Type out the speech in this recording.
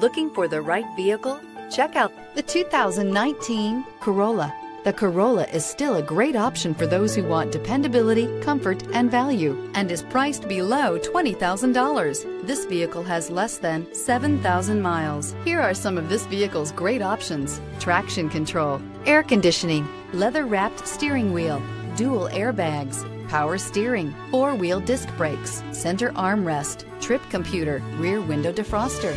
Looking for the right vehicle? Check out the 2019 Corolla. The Corolla is still a great option for those who want dependability, comfort, and value, and is priced below $20,000. This vehicle has less than 7,000 miles. Here are some of this vehicle's great options. Traction control, air conditioning, leather-wrapped steering wheel, dual airbags, power steering, four-wheel disc brakes, center armrest, trip computer, rear window defroster,